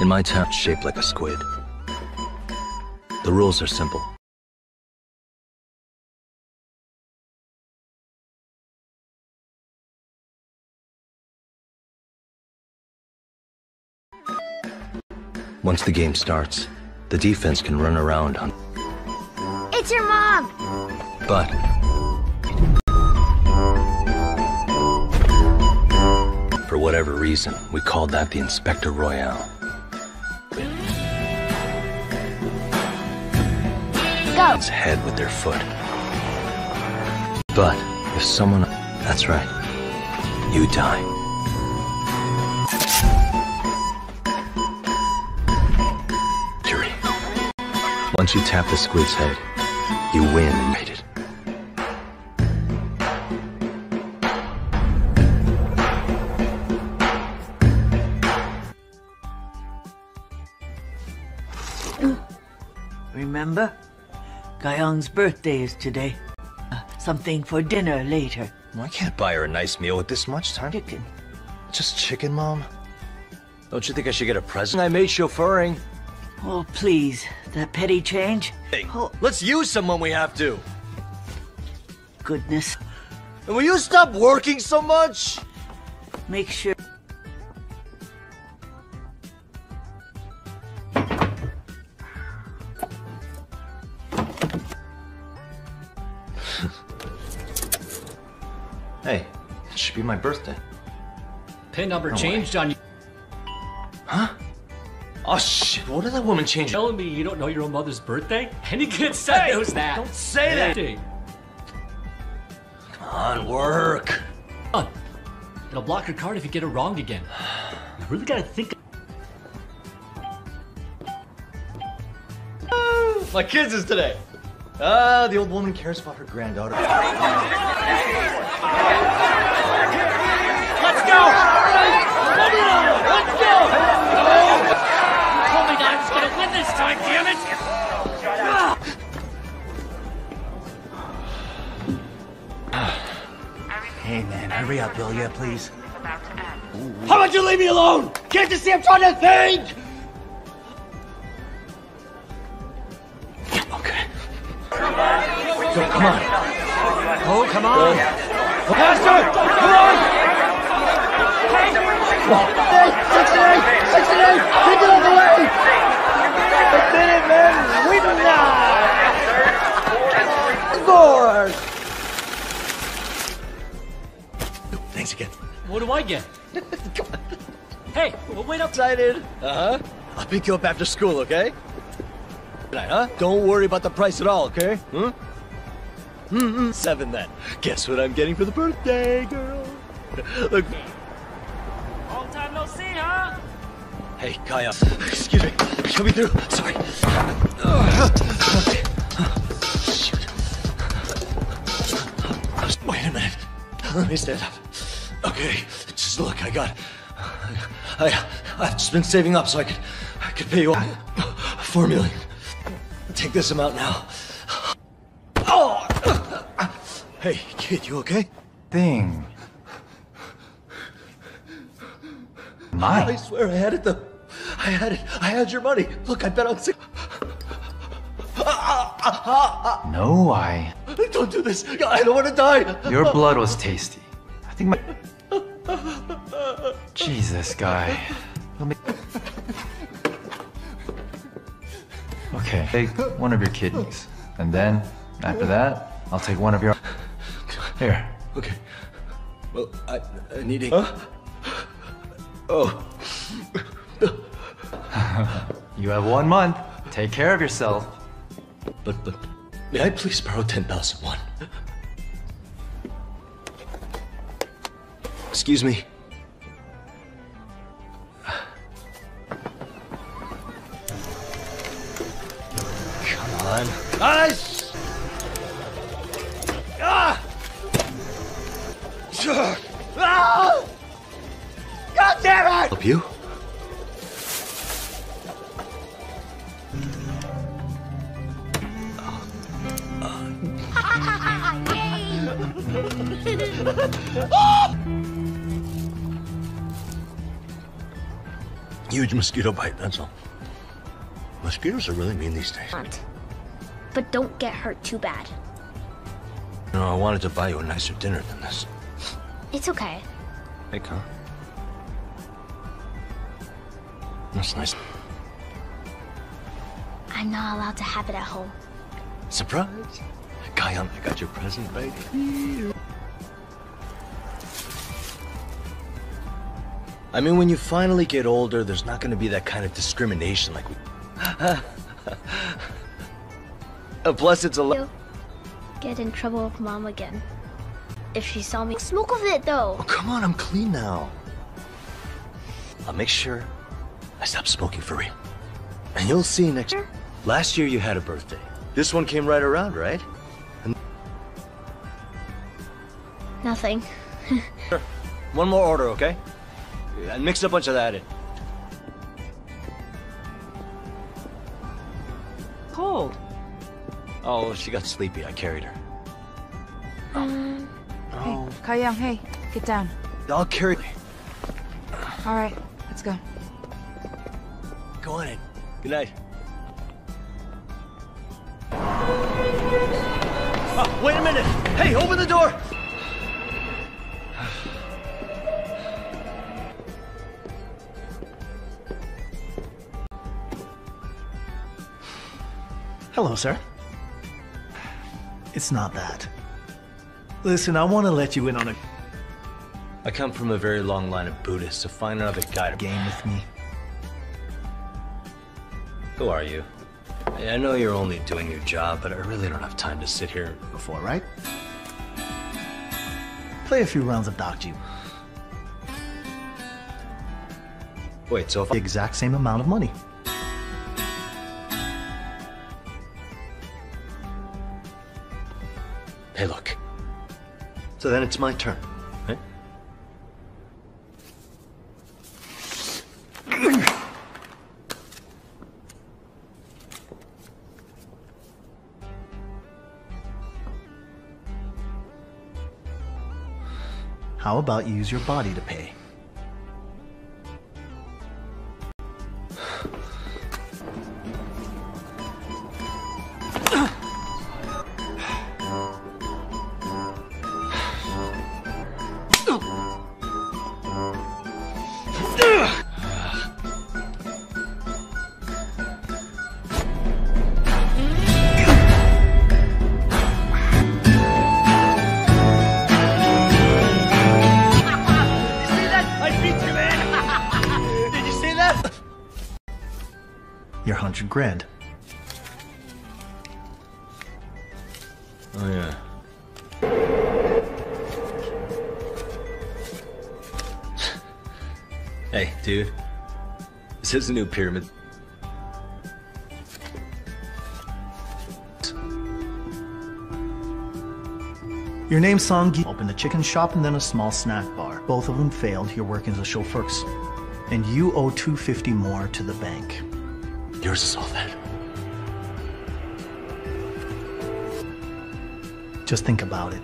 In my town, shaped like a squid. The rules are simple. Once the game starts, the defense can run around on... It's your mom! But whatever reason, we called that the Inspector Royale. Go! Its head with their foot. But if someone. That's right. You die. Victory. Once you tap the squid's head, you win and made it. Ga-yeong's birthday is today. Uh, something for dinner later. I can't buy her a nice meal with this much time. Chicken. Just chicken, Mom? Don't you think I should get a present? I made chauffeuring. Oh, please. That petty change? Hey, Oh, let's use some when we have to. goodness. And will you stop working so much? Make sure. My birthday. Pin number way. changed on you. Huh? Oh shit, what did that woman change? Telling me you don't know your own mother's birthday? Any kid said knows that. Don't say that! Come on, work. on. It'll block your card if you get it wrong again. You really gotta think. My kids is today. Ah, the old woman cares about her granddaughter. Let's go! Let's go! You told me I was gonna win this time, damn it! Hey man, hurry up, will ya, please? How about you leave me alone? Can't you see I'm trying to think? Okay. Go, come on. Oh, come on! Faster! Come on! Hey, 68! 68! Take it all the way! The Minutemen win now! Scores! Thanks again. What do I get? hey, well, wait up. Excited? Uh huh. I'll pick you up after school, okay? Tonight, huh? Don't worry about the price at all, okay? Hmm? Mm-mm. Seven then. Guess what I'm getting for the birthday, girl? Look. Hey, Ga-yeong. Excuse me. Me through. Sorry. Shoot. Wait a minute. Let me stand up. Okay. Just look, I got. I I've just been saving up so I could I could pay you four million. Take this amount now. Oh. Hey, kid, you okay? Thing. I swear I had it though. I had it. I had your money. Look, I bet on six. No, I. Don't do this. I don't want to die. Your blood was tasty. I think my. Jesus, guy. Let me. Okay, take one of your kidneys, and then after that, I'll take one of your. Here. Okay. Well, I, I need a. Huh? Oh. You have one month. Take care of yourself. But, but, may I please borrow 10,001? Excuse me. Come on. Ah! Huge mosquito bite, that's all. Mosquitoes are really mean these days. But don't get hurt too bad. Know, I wanted to buy you a nicer dinner than this. It's okay. Hey, Con. That's nice. I'm not allowed to have it at home. Surprise! Ga-yeong, I got your present right here. I mean, when you finally get older, there's not gonna be that kind of discrimination like we. Uh, Plus, it's a get in trouble with mom again. If she saw me smoke with it though. Oh, come on, I'm clean now. I'll make sure I stop smoking for real. And you'll see next. Sure. Last year you had a birthday. This one came right around, right? Nothing. One more order, okay? And mix a bunch of that in. Cold. Oh, she got sleepy. I carried her. Um, hey, Ga-yeong, hey, get down. I'll carry. All right, let's go. Go on in. Good night. Wait a minute! Hey, open the door! Hello, sir. It's not that. Listen, I want to let you in on a I come from a very long line of Buddhists, so find another guy to game with me. Who are you? I I know you're only doing your job, but I really don't have time to sit here. Before, right? Play a few rounds of ddakji. Wait, so if The exact same amount of money. Hey, look. So then it's my turn, How about you use your body to pay? Hey, dude. This is a new pyramid. Your name's Song. Opened a chicken shop and then a small snack bar. Both of them failed. You're working as a chauffeur. And you owe 250 more to the bank. Yours is all that. Just think about it.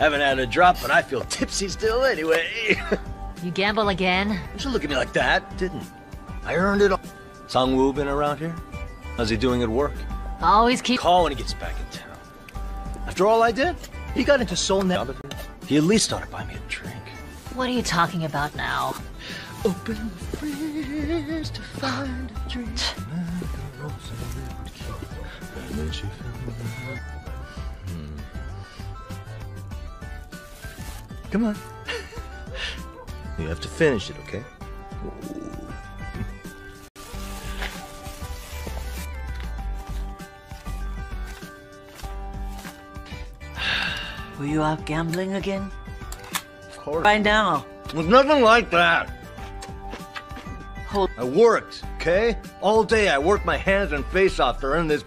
Haven't had a drop, but I feel tipsy still anyway. You gamble again? Don't You look at me like that, didn't? I earned it all. Sang Woo been around here? How's he doing at work? Always keep. Call when he gets back in town. After all I did, he got into Seoul Nat. He at least ought to buy me a drink. What are you talking about now? Open the fridge to find a drink. Come on. You have to finish it, okay? Were you out gambling again? Of course. By now. It was nothing like that. Hold. I worked, okay? All day I worked my hands and face off to earn this.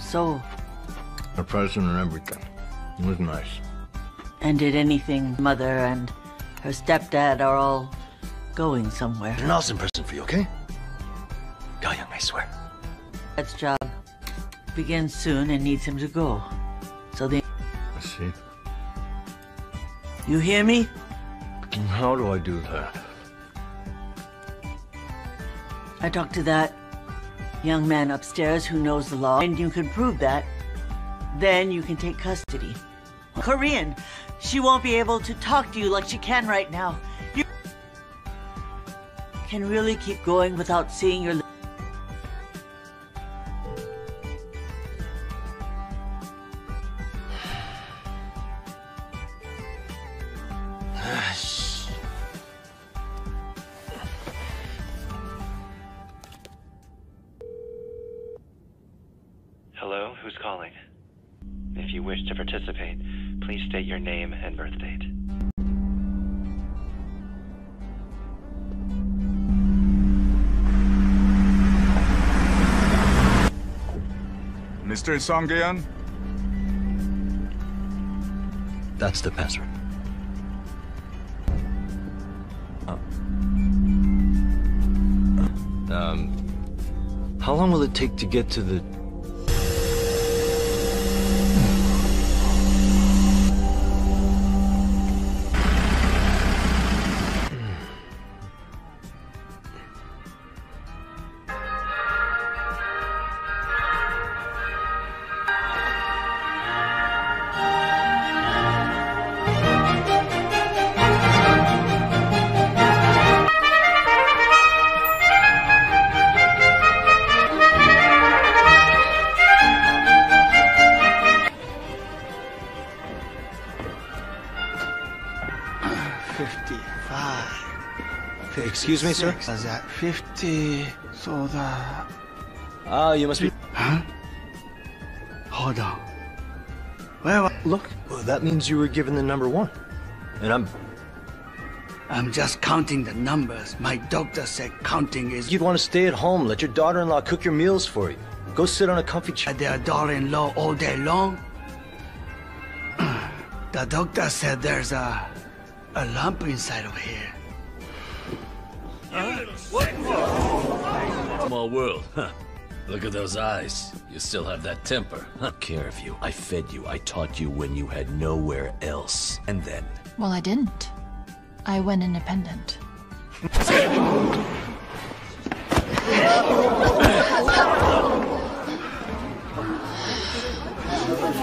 So, A present and everything. It was nice. and did anything mother and her stepdad are all going somewhere. An awesome present for you, okay? Ga Young, I swear. Dad's job begins soon and needs him to go. So the I see. you hear me? How do I do that? I talked to that young man upstairs who knows the law, and you can prove that. Then you can take custody. Korean, she won't be able to talk to you like she can right now. You can really keep going without seeing your. Hello, who's calling? If you wish to participate, please state your name and birth date. Mr. Songgeon? That's the password. Oh. Um, how long will it take to get to the... Excuse me, sir? Is that fifty? So that. Ah, you must be... Huh? Hold on. Well, Look, well, that means you were given the number one. And I'm... I'm just counting the numbers. My doctor said counting is. You'd want to stay at home, let your daughter-in-law cook your meals for you. Go sit on a comfy chair. At their daughter-in-law all day long. the doctor said there's a a lump inside of here. Small world, huh? Look at those eyes. You still have that temper. I care of you. I fed you. I taught you when you had nowhere else. And then. Well, I didn't. I went independent.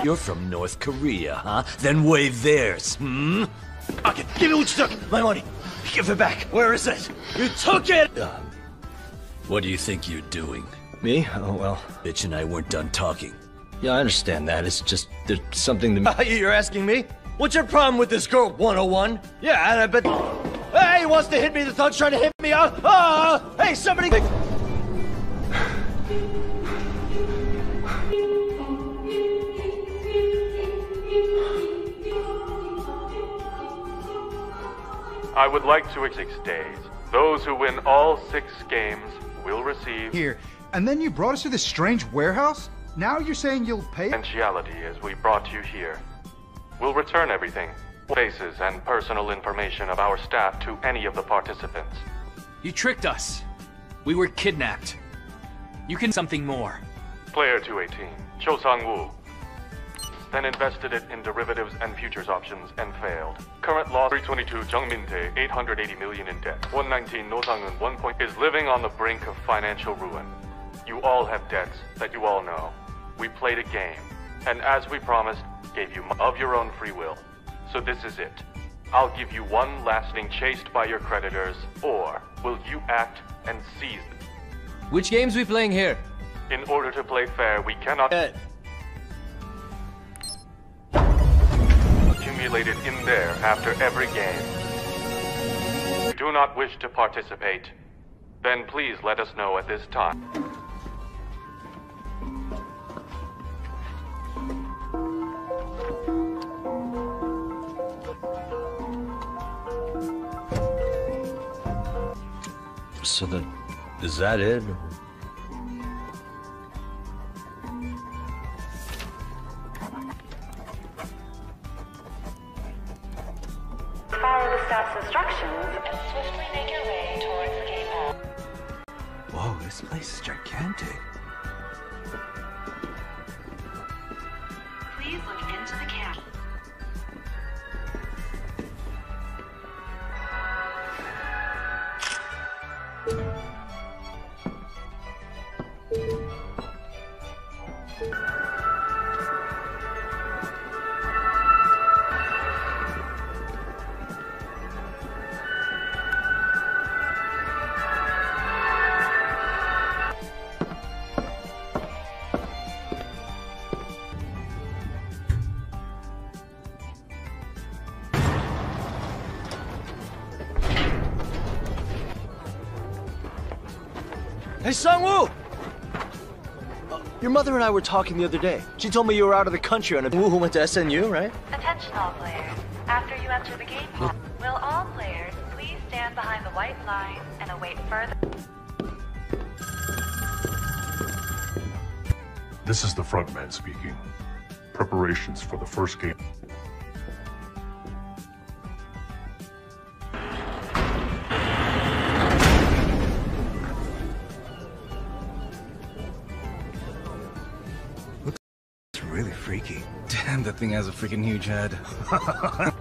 You're from North Korea, huh? Then wave theirs, hmm? Okay, give me what you took! My money! Give it back! Where is it? You took it! Uh, What do you think you're doing? me? Oh, well. Bitch and I weren't done talking. Yeah, I understand that. It's just, there's something to... You're asking me? What's your problem with this girl, 101? Yeah, and I bet... Hey, he wants to hit me. The thug's trying to hit me. Ah! ah! Hey, somebody... I would like to six days. Those who win all six games will receive Here. And then you brought us to this strange warehouse? Now you're saying you'll pay? potentiality as we brought you here. We'll return everything, faces and personal information of our staff to any of the participants. You tricked us. We were kidnapped. You can something more. Player 218, Cho Sang Woo. Then invested it in derivatives and futures options and failed. Current loss 322 Jung Min Tae, 880 million in debt. 119 No Sang-eun, 1 point is living on the brink of financial ruin. You all have debts that you all know. We played a game, and as we promised, gave you of your own free will. So this is it. I'll give you one lasting chased by your creditors, or will you act and seize them? Which games we playing here? In order to play fair, we cannot uh, in there after every game. Do not wish to participate? Then please let us know at this time. So then, is that it? Follow the staff's instructions and swiftly make your way towards the gate. Whoa, this place is gigantic. Hey, Sang Woo! Uh, your mother and I were talking the other day. She told me you were out of the country on a woo who went to SNU, right? Attention all players. After you enter the game, hall, will all players please stand behind the white line and await further... This is the front man speaking. Preparations for the first game. Thing has a freaking huge head.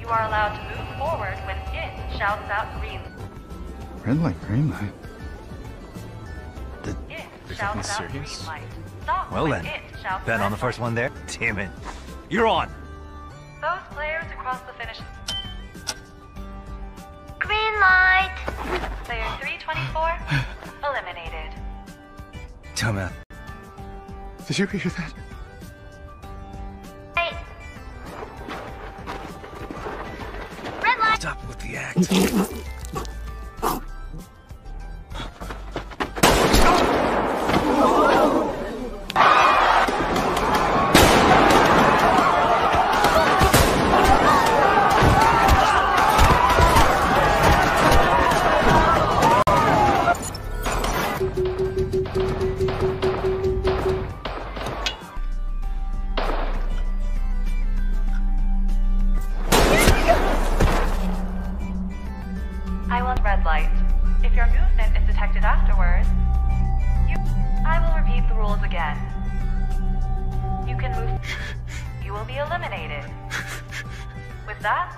You are allowed to move forward when it shouts out green. Red light, green light. It shouts out green light. Stop Well when then, it shouts bet on the first one there. Damn it. You're on. Those players across the finish... Green light! Player 324, eliminated. Dumbass. Did you hear that? The act. I want red light. If your movement is detected afterwards, you... I will repeat the rules again. You can move... You will be eliminated. With that,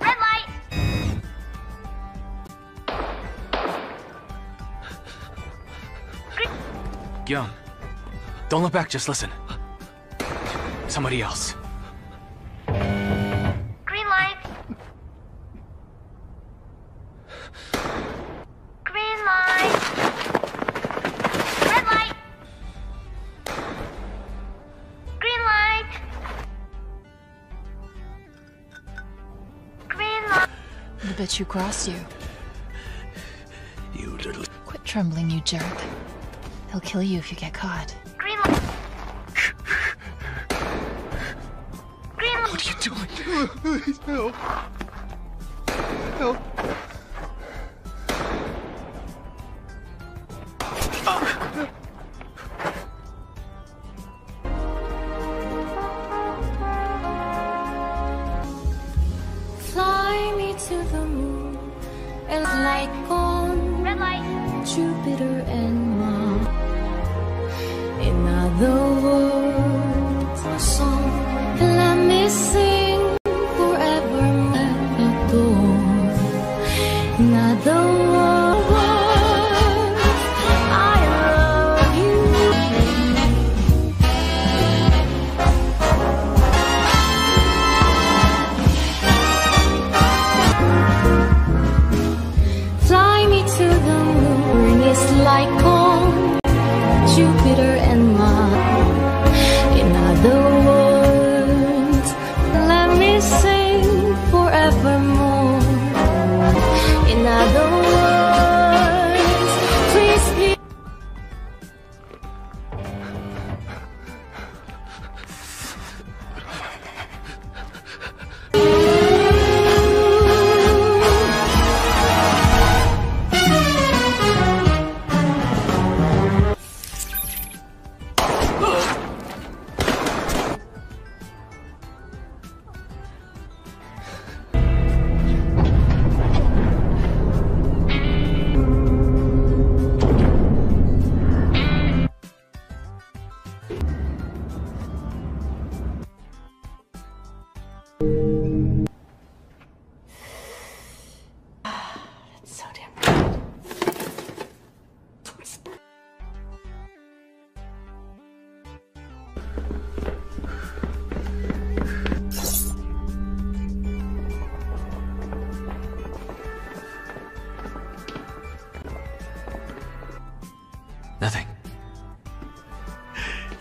Red light! Young. Don't look back, just listen. Somebody else. Who crossed you. You little. Quit trembling, you jerk. He'll kill you if you get caught. Green light! Green light! What are you doing? Please help. Help.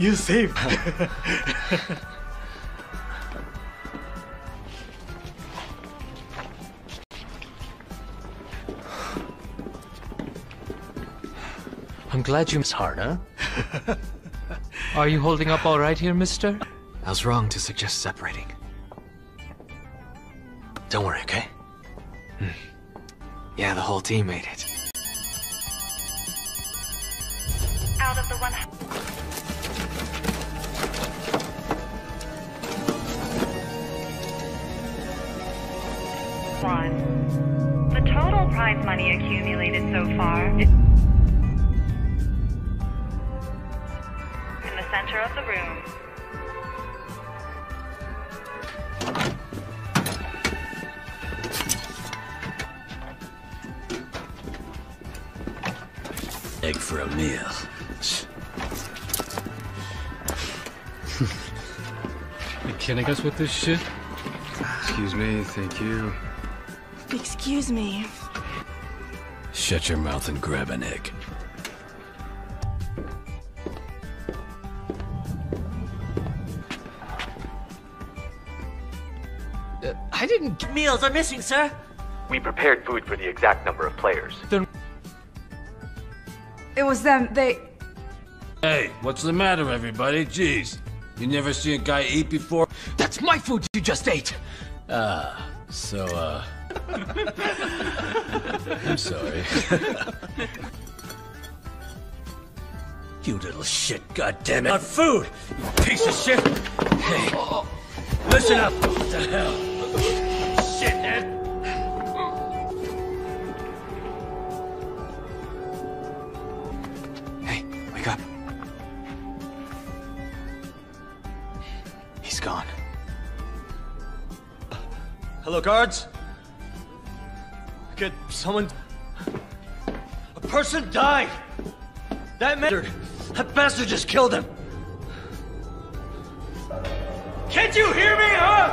You saved. I'm glad you miss hard, huh? Are you holding up all right here, mister? I was wrong to suggest separating. Don't worry, okay? Hmm. Yeah, the whole team made it. Accumulated so far in the center of the room. Egg for a meal. You kidding us with this shit? Excuse me, thank you. Excuse me. Shut your mouth and grab an egg. I didn't. Meals are missing, sir. We prepared food for the exact number of players. Then. It was them. They. Hey, what's the matter, everybody? Jeez. You never seen a guy eat before? That's my food you just ate! Ah, so, uh. I'm sorry. you little shit, goddammit. Not food! You piece of shit! Hey, listen up! What the hell? Shithead! Hey, wake up. He's gone. Hello, guards? Could someone. A person died! That man. That bastard just killed him! Can't you hear me, huh?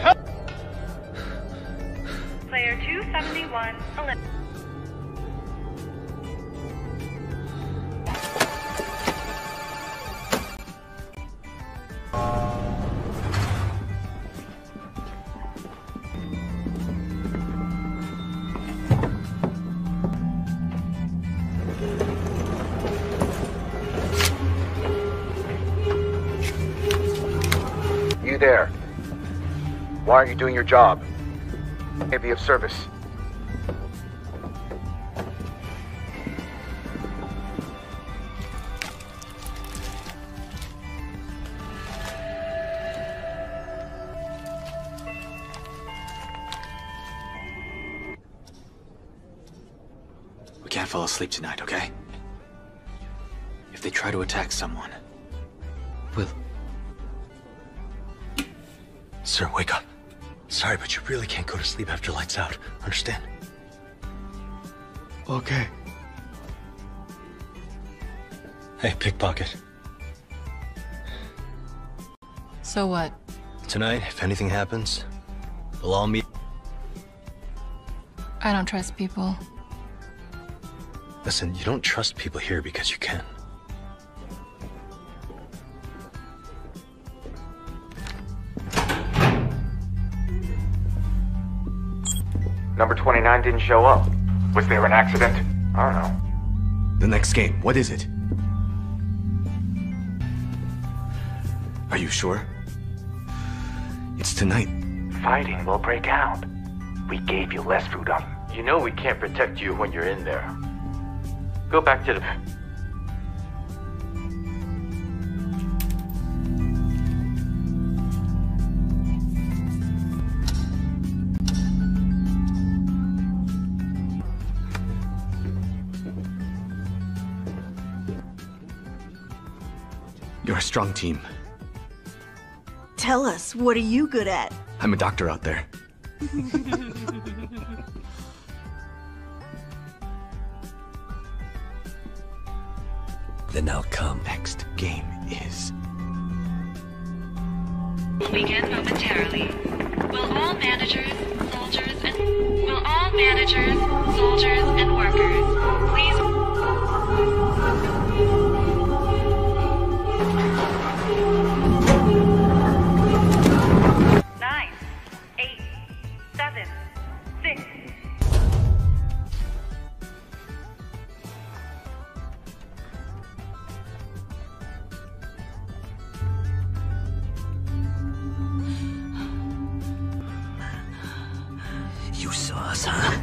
Help. Player 271, elim- You there. Why aren't you doing your job? May be of service. We can't fall asleep tonight, okay? If they try to attack someone, we'll. Sir, wake up. Sorry, but you really can't go to sleep after lights out. Understand? Okay. Hey, pickpocket. So what? Tonight, if anything happens, we'll all meet. I don't trust people. Listen, you don't trust people here because you can. Number 29 didn't show up. Was there an accident? I don't know. The next game, what is it? Are you sure? It's tonight. Fighting will break out. We gave you less food on. You know we can't protect you when you're in there. Go back to the. You're a strong team. Tell us, what are you good at? I'm a doctor out there. Then I'll come. Next game is. Will Begin momentarily. Will all managers, soldiers, and will all managers, soldiers, and workers please huh?